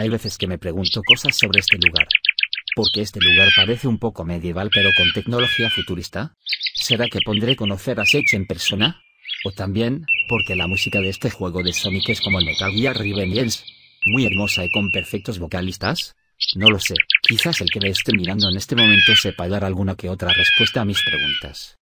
Hay veces que me pregunto cosas sobre este lugar. Porque este lugar parece un poco medieval pero con tecnología futurista. ¿Será que pondré conocer a Sage en persona? O también, porque la música de este juego de Sonic es como el Metal Gear Revengeance. Muy hermosa y con perfectos vocalistas. No lo sé, quizás el que me esté mirando en este momento sepa dar alguna que otra respuesta a mis preguntas.